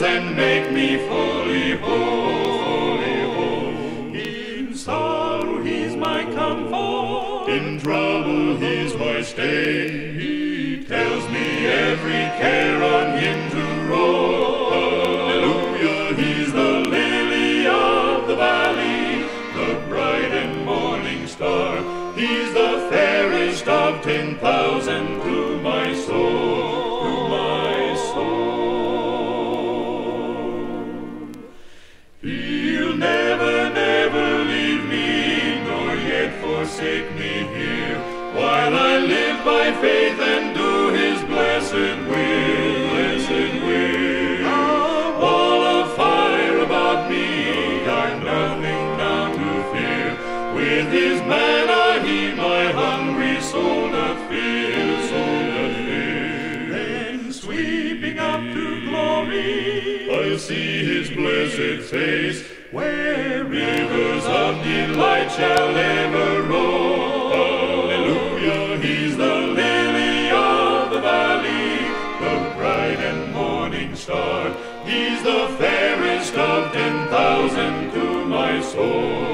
and make me fully whole. In sorrow he's my comfort, in trouble he's my stay. He tells me every care on him to roll. Hallelujah, he's the lily of the valley, the bright and morning star. He's the fairest of ten thousand to my soul. Forsake me here, while I live by faith and do His blessed will, blessed will. A wall of fire about me, I've nothing now to fear. With His manna He my hungry soul doth fill, soul doth fill. Then sweeping up to glory, I'll see His blessed face, where rivers of delight shall ever the fairest of ten thousand to my soul,